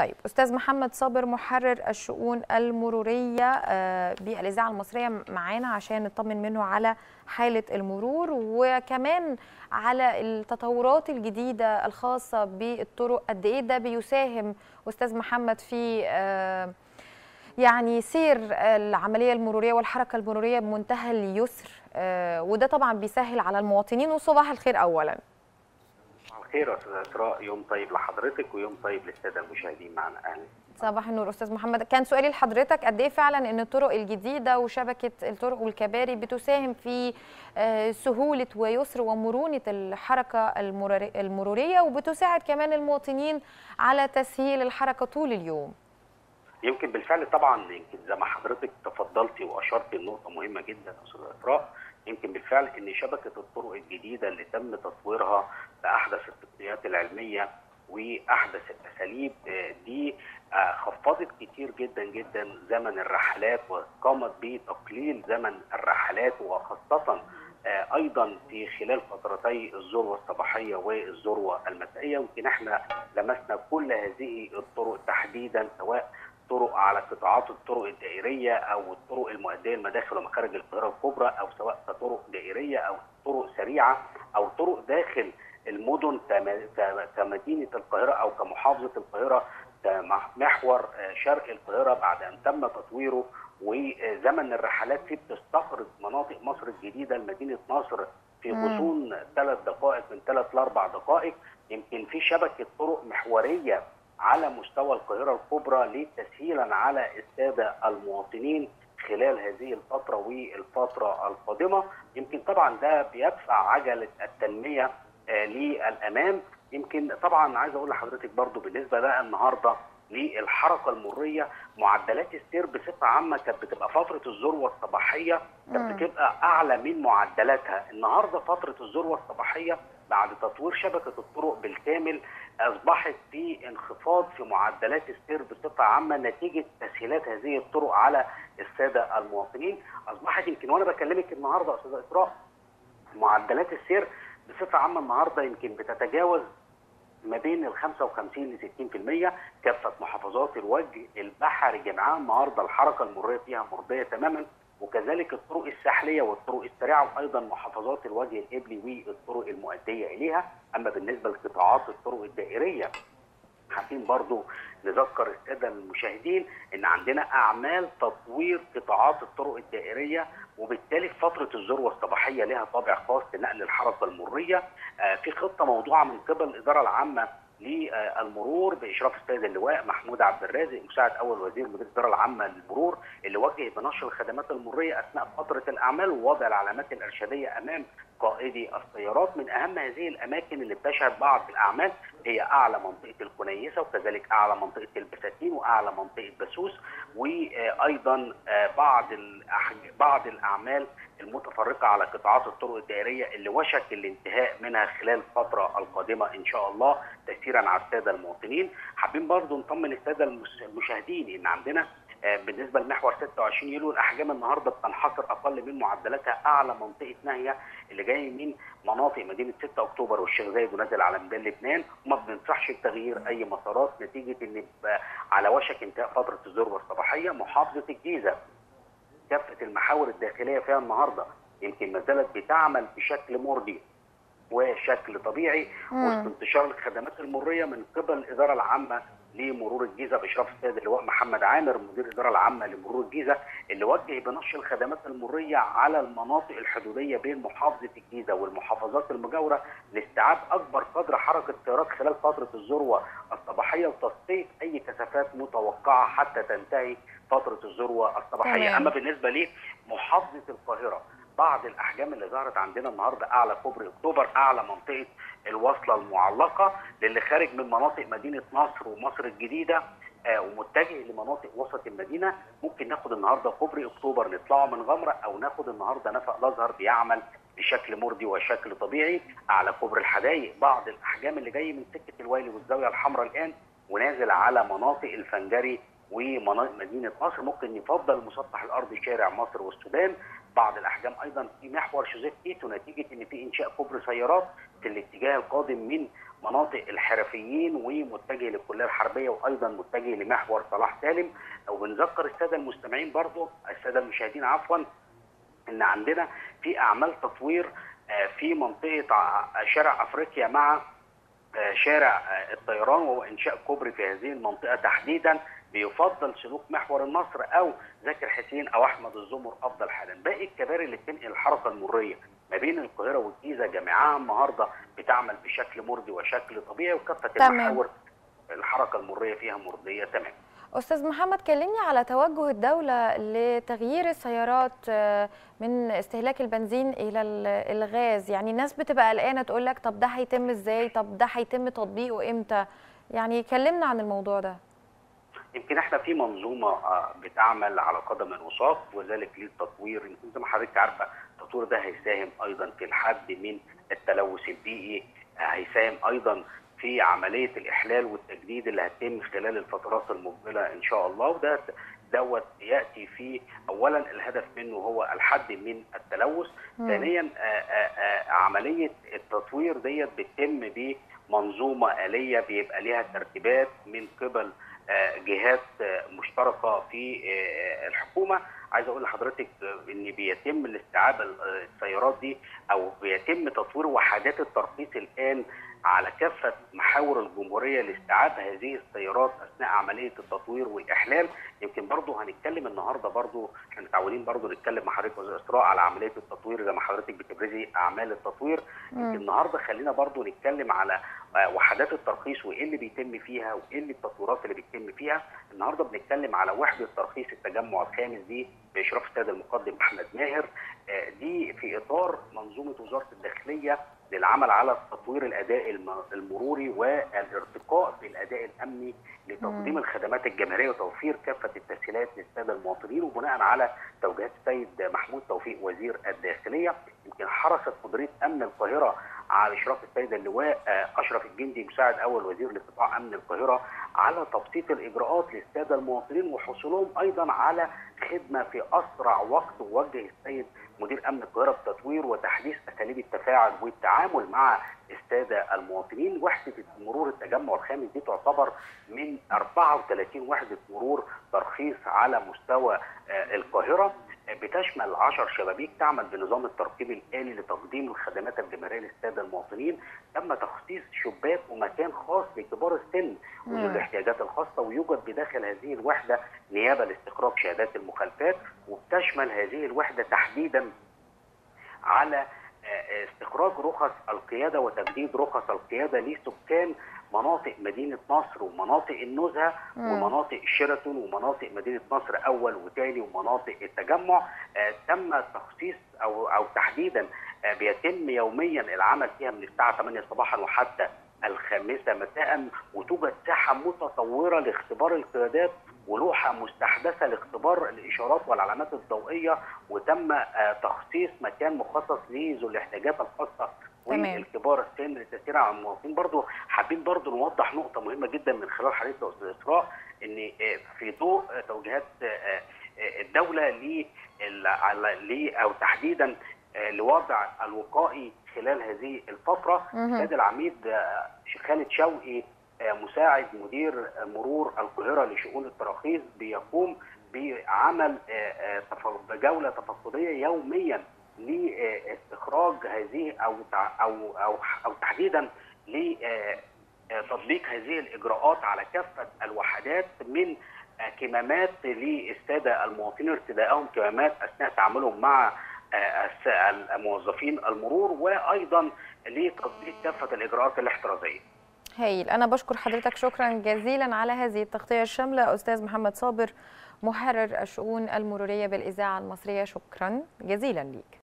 طيب أستاذ محمد صابر محرر الشؤون المرورية بالإذاعة المصرية معانا عشان نطمن منه على حالة المرور وكمان على التطورات الجديدة الخاصة بالطرق قد إيه ده بيساهم أستاذ محمد في يعني سير العملية المرورية والحركة المرورية بمنتهى اليسر وده طبعا بيسهل على المواطنين وصباح الخير اولا. الخير يا أستاذ اسراء يوم طيب لحضرتك ويوم طيب للسادة المشاهدين معنا. أهلا. صباح النور أستاذ محمد. كان سؤالي لحضرتك قد إيه فعلا إن الطرق الجديدة وشبكة الطرق والكباري بتساهم في سهولة ويسر ومرونة الحركة المرورية وبتساعد كمان المواطنين على تسهيل الحركة طول اليوم؟ يمكن بالفعل طبعا يمكن زي ما حضرتك تفضلتي وأشرتي لنقطه مهمة جدا أستاذ اسراء يمكن بالفعل إن شبكة الطرق الجديدة اللي تم تطويرها بأحدث التقنيات العلمية وأحدث الأساليب دي خفضت كتير جدا جدا زمن الرحلات وقامت بتقليل زمن الرحلات وخاصة أيضا في خلال فترتي الذروة الصباحية والذروة المسائية يمكن إحنا لمسنا كل هذه الطرق تحديدا سواء طرق على قطاعات الطرق الدائرية أو الطرق المؤدية لمداخل ومخارج القاهرة الكبرى أو سواء كطرق دائرية أو طرق سريعة أو طرق داخل المدن كمدينة القاهرة أو كمحافظة القاهرة كمحور شرق القاهرة بعد أن تم تطويره وزمن الرحلات فيه بتستقرض مناطق مصر الجديدة لمدينة نصر في غصون ثلاث دقائق من ثلاث لأربع دقائق. يمكن في شبكة طرق محورية على مستوى القاهرة الكبرى لتسهيلا على السادة المواطنين خلال هذه الفترة والفترة القادمة. يمكن طبعا ده بيدفع عجلة التنمية آه للأمام. يمكن طبعا عايز أقول لحضرتك برضو بالنسبة بقى النهارده للحركة المريه معدلات السير بصفة عامة كانت بتبقى فترة الذروه الصباحيه كانت بتبقى أعلى من معدلاتها. النهارده فترة الذروه الصباحيه بعد تطوير شبكة الطرق بالكامل أصبحت في انخفاض في معدلات السير بصفة عامة نتيجة تسهيلات هذه الطرق على السادة المواطنين. أصبحت يمكن وأنا بكلمك النهارده أستاذ إسراء معدلات السير بصفة عامة النهارده يمكن بتتجاوز ما بين ال 55 ل 60% كافة محافظات الوجه البحري جميعها النهارده الحركة المرورية فيها مرضية تماما. وكذلك الطرق الساحلية والطرق السريعة وأيضا محافظات الوجه القبلي والطرق المؤدية إليها. أما بالنسبة لقطاعات الطرق الدائرية حابين برضو نذكر السادة المشاهدين إن عندنا أعمال تطوير قطاعات الطرق الدائرية وبالتالي فترة الذروة الصباحية لها طابع خاص لنقل الحركة المرية. في خطة موضوعة من قبل الإدارة العامة للمرور بإشراف السيد اللواء محمود عبد الرازق مساعد أول وزير مدير الإدارة العامة للمرور اللي وجه بنشر الخدمات المريه أثناء فترة الأعمال ووضع العلامات الإرشادية أمام قائدي السيارات من أهم هذه الأماكن اللي بتشهد بعض الأعمال هي أعلى منطقة الكنيسة وكذلك أعلى منطقة البساتين وأعلى منطقة بسوس وأيضا بعض بعض الأعمال المتفرقة على قطاعات الطرق الدائرية اللي وشك الانتهاء منها خلال الفترة القادمة إن شاء الله تيسيرا على السادة المواطنين. حابين برضو نطمن السادة المشاهدين إن عندنا بالنسبة لمحور 26 يوليو الأحجام النهارده بتنحصر أقل من معدلاتها أعلى منطقة ناهيه اللي جاي من مناطق مدينة 6 أكتوبر والشيخ زايد ونازل على ميدان لبنان. وما بننصحش بتغيير أي مسارات نتيجة إن على وشك انتهاء فترة الذروه الصباحيه محافظة الجيزة كافة المحاور الداخلية فيها النهارده يمكن ما زالت بتعمل بشكل مرضي وشكل طبيعي وسط انتشار الخدمات المرية من قبل الإدارة العامة لمرور الجيزة بإشراف السيد اللواء محمد عامر مدير الإدارة العامة لمرور الجيزة اللي وجه بنشر الخدمات المريه على المناطق الحدودية بين محافظة الجيزة والمحافظات المجاورة لاستيعاب أكبر قدر حركة سيارات خلال فترة الذروة الصباحية وتصفيه أي كثافات متوقعة حتى تنتهي فترة الذروة الصباحية. أما بالنسبة لمحافظة القاهرة بعض الأحجام اللي ظهرت عندنا النهارده أعلى كوبري أكتوبر أعلى منطقة الوصلة المعلقة للي خارج من مناطق مدينة نصر ومصر الجديدة آه ومتجه لمناطق وسط المدينة. ممكن ناخد النهارده كوبري أكتوبر نطلعه من غمرة أو ناخد النهارده نفق الأزهر بيعمل بشكل مرضي وشكل طبيعي على كوبري الحدائق بعض الأحجام اللي جاي من سكة الوايلي والزاوية الحمراء الآن ونازل على مناطق الفنجري ومناطق مدينه نصر. ممكن يفضل مسطح الأرض شارع مصر والسودان. بعض الأحجام أيضا في محور جوزيف تيتو نتيجه إن في إنشاء كوبري سيارات في الاتجاه القادم من مناطق الحرفيين ومتجه للكلية الحربية وأيضا متجه لمحور صلاح سالم. وبنذكر السادة المستمعين برضو السادة المشاهدين عفوا إن عندنا في أعمال تطوير في منطقة شارع أفريقيا مع شارع الطيران وهو إنشاء كوبري في هذه المنطقة تحديدا بيفضل سلوك محور النصر أو زكي حسين أو أحمد الزمر أفضل حالا. باقي الكباري اللي بتنقل الحركة المرية ما بين القاهرة والجيزة جميعها النهارده بتعمل بشكل مرضي وشكل طبيعي وكافة المحاور الحركة المرية فيها مرضية. تمام. أستاذ محمد كلمني على توجه الدولة لتغيير السيارات من استهلاك البنزين إلى الغاز. يعني الناس بتبقى قلقانة تقول لك طب ده هيتم إزاي؟ طب ده هيتم تطبيقه إمتى؟ يعني كلمنا عن الموضوع ده. يمكن إحنا في منظومة بتعمل على قدم وساق وذلك للتطوير. زي ما حضرتك عارفة التطوير ده هيساهم أيضا في الحد من التلوث البيئي هيساهم أيضا في عملية الإحلال والتجديد اللي هتتم خلال الفترات المقبلة إن شاء الله. وده دوت يأتي في اولا الهدف منه هو الحد من التلوث. ثانيا عملية التطوير ديت بتتم بمنظومة آلية بيبقى ليها ترتيبات من قبل جهات مشتركة في الحكومة. عايز أقول لحضرتك إن بيتم الاستيعاب السيارات دي أو بيتم تطوير وحدات الترخيص الآن على كافة محاور الجمهورية لاستيعاب هذه السيارات أثناء عملية التطوير والاحلال يمكن برضه هنتكلم النهارده برضه إحنا متعودين برضه نتكلم مع حضرتك وزير الإسراء على عملية التطوير زي ما حضرتك بتبرزي أعمال التطوير. يمكن النهارده خلينا برضه نتكلم على وحدات الترخيص وإيه اللي بيتم فيها وإيه اللي التطويرات اللي بيتم فيها. النهارده بنتكلم على وحدة ترخيص التجمع الخامس دي بأشراف السيد المقدم أحمد ماهر. دي في إطار منظومة وزارة الداخلية للعمل على تطوير الأداء المروري والارتقاء في الاداء الأمني لتقديم الخدمات الجماهيرية وتوفير كافة التسهيلات للسادة المواطنين وبناء على توجيهات السيد محمود توفيق وزير الداخلية يمكن حرصت مديرية أمن القاهرة على إشراف السيد اللواء أشرف الجندي مساعد أول وزير لقطاع أمن القاهرة على تبسيط الإجراءات للسادة المواطنين وحصولهم أيضا على خدمة في أسرع وقت ووجه السيد مدير أمن القاهرة بتطوير وتحديث أساليب التفاعل والتعامل مع الساده المواطنين. وحدة مرور التجمع الخامس دي تعتبر من 34 وحدة مرور ترخيص على مستوى القاهرة. بتشمل 10 شبابيك تعمل بنظام الترقيب الآلي لتقديم الخدمات الجماهيرية للسادة المواطنين، تم تخصيص شباك ومكان خاص لكبار السن وذوي الاحتياجات الخاصة ويوجد بداخل هذه الوحدة نيابة لاستخراج شهادات المخالفات وبتشمل هذه الوحدة تحديدا على استخراج رخص القيادة وتجديد رخص القيادة لسكان مناطق مدينة نصر ومناطق النزهة ومناطق شيراتون ومناطق مدينة نصر أول وثاني ومناطق التجمع. آه تم تخصيص أو أو تحديدا آه بيتم يوميا العمل فيها من الساعة 8 صباحا وحتى الخامسة مساء وتوجد ساحة متطورة لاختبار القيادات ولوحة مستحدثة لاختبار الإشارات والعلامات الضوئية وتم آه تخصيص مكان مخصص لذوي الاحتياجات الخاصة والكبار السن للتاثير على المواطنين. برضو حابين برضو نوضح نقطة مهمة جدا من خلال حديث أستاذ إسراء إن في ضوء توجيهات الدولة ل أو تحديدا لوضع الوقائي خلال هذه الفترة. السيد العميد خالد شوقي مساعد مدير مرور القاهرة لشؤون التراخيص بيقوم بعمل جوله تفقديه يوميا لاستخراج هذه أو أو أو أو تحديدا لتطبيق هذه الإجراءات على كافة الوحدات من كمامات للسادة المواطنين ارتدائهم كمامات أثناء تعاملهم مع موظفين المرور وأيضا لتطبيق كافة الإجراءات الاحترازية. هايل أنا بشكر حضرتك شكرا جزيلا على هذه التغطية الشاملة. أستاذ محمد صابر محرر الشؤون المرورية بالإذاعة المصرية شكرا جزيلا ليك.